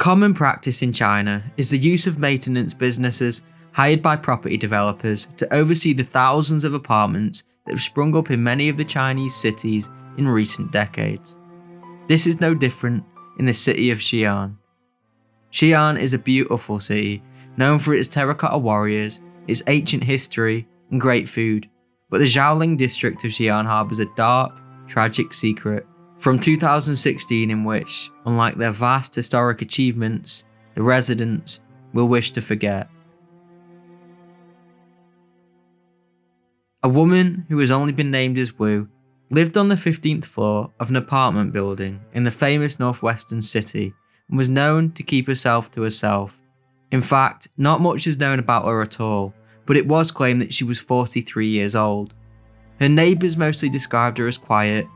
common practice in China is the use of maintenance businesses hired by property developers to oversee the thousands of apartments that have sprung up in many of the Chinese cities in recent decades. This is no different in the city of Xi'an. Xi'an is a beautiful city, known for its terracotta warriors, its ancient history, and great food. But the Xiaoling district of Xi'an harbours a dark, tragic secret from 2016 in which, unlike their vast historic achievements, the residents will wish to forget. A woman who has only been named as Wu lived on the 15th floor of an apartment building in the famous northwestern city and was known to keep herself to herself. In fact, not much is known about her at all, but it was claimed that she was 43 years old. Her neighbours mostly described her as quiet,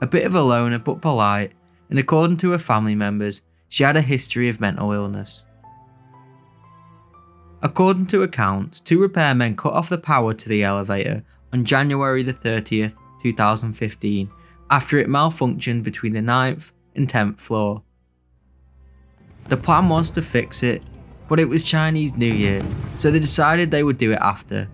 a bit of a loner but polite, and according to her family members, she had a history of mental illness. According to accounts, two repairmen cut off the power to the elevator on January the 30th, 2015, after it malfunctioned between the 9th and 10th floor. The plan was to fix it, but it was Chinese New Year, so they decided they would do it after.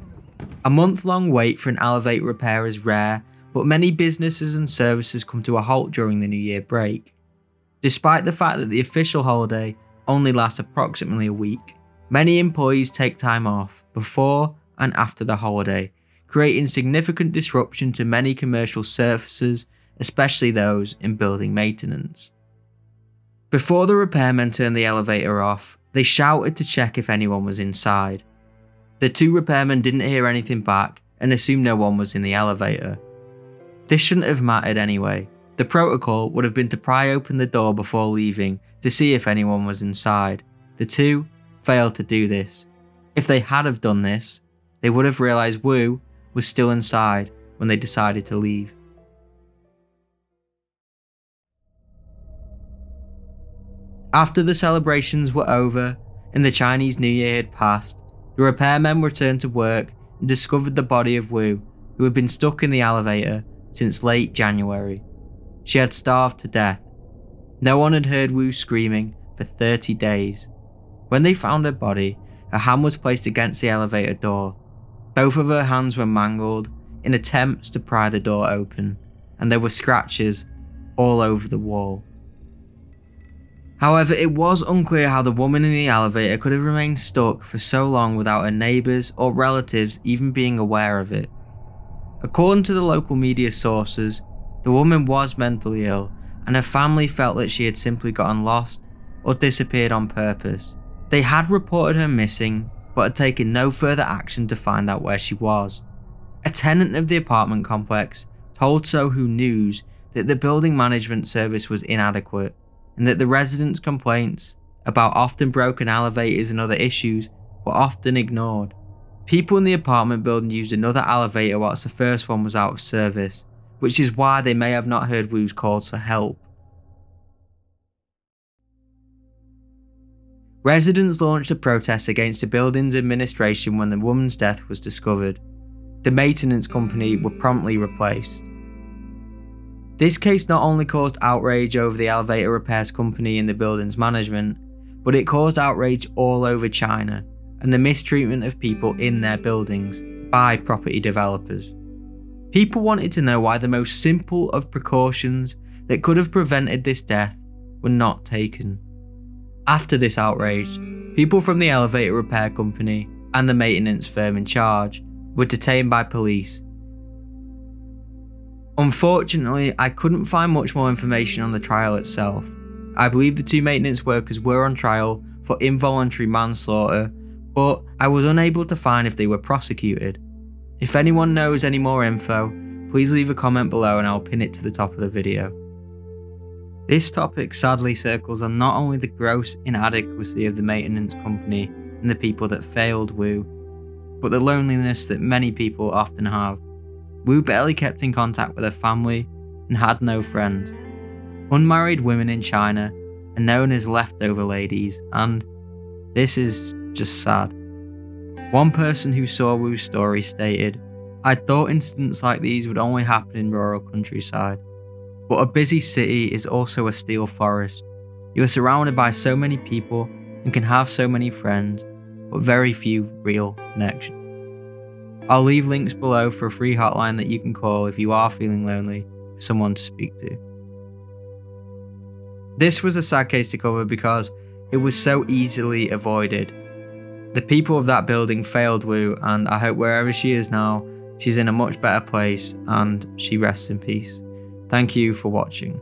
A month long wait for an elevator repair is rare, but many businesses and services come to a halt during the New Year break. Despite the fact that the official holiday only lasts approximately a week, many employees take time off before and after the holiday, creating significant disruption to many commercial services, especially those in building maintenance. Before the repairmen turned the elevator off, they shouted to check if anyone was inside. The two repairmen didn't hear anything back and assumed no one was in the elevator. This shouldn't have mattered anyway. The protocol would have been to pry open the door before leaving to see if anyone was inside. The two failed to do this. If they had have done this, they would have realised Wu was still inside when they decided to leave. After the celebrations were over and the Chinese New Year had passed, the repairmen returned to work and discovered the body of Wu, who had been stuck in the elevator since late January. She had starved to death. No one had heard Wu screaming for 30 days. When they found her body, her hand was placed against the elevator door. Both of her hands were mangled in attempts to pry the door open, and there were scratches all over the wall. However, it was unclear how the woman in the elevator could have remained stuck for so long without her neighbours or relatives even being aware of it. According to the local media sources, the woman was mentally ill and her family felt that she had simply gotten lost or disappeared on purpose. They had reported her missing but had taken no further action to find out where she was. A tenant of the apartment complex told Sohu News that the building management service was inadequate and that the residents' complaints about often broken elevators and other issues were often ignored. People in the apartment building used another elevator whilst the first one was out of service, which is why they may have not heard Wu's calls for help. Residents launched a protest against the building's administration when the woman's death was discovered. The maintenance company were promptly replaced. This case not only caused outrage over the elevator repairs company and the building's management, but it caused outrage all over China and the mistreatment of people in their buildings by property developers. People wanted to know why the most simple of precautions that could have prevented this death were not taken. After this outrage, people from the elevator repair company and the maintenance firm in charge were detained by police Unfortunately, I couldn't find much more information on the trial itself. I believe the two maintenance workers were on trial for involuntary manslaughter, but I was unable to find if they were prosecuted. If anyone knows any more info, please leave a comment below and I'll pin it to the top of the video. This topic sadly circles on not only the gross inadequacy of the maintenance company and the people that failed Wu, but the loneliness that many people often have. Wu barely kept in contact with her family and had no friends. Unmarried women in China are known as leftover ladies, and this is just sad. One person who saw Wu's story stated, I thought incidents like these would only happen in rural countryside, but a busy city is also a steel forest. You are surrounded by so many people and can have so many friends, but very few real connections. I'll leave links below for a free hotline that you can call if you are feeling lonely for someone to speak to. This was a sad case to cover because it was so easily avoided. The people of that building failed Wu, and I hope wherever she is now, she's in a much better place and she rests in peace. Thank you for watching.